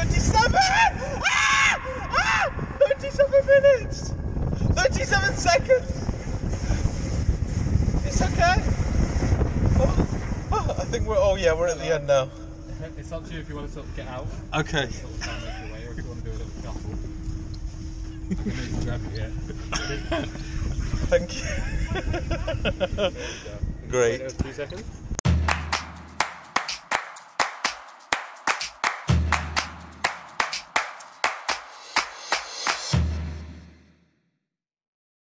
37! Ah! Ah! 37 minutes! 37 seconds! It's okay. Oh, oh, I think we're, oh yeah, we're at the end now. It's up to you if you want to sort of get out, Okay. sort of try and make your way, or if you want to do a little shuffle. I can maybe grab you here. Thank you. Great. there two seconds.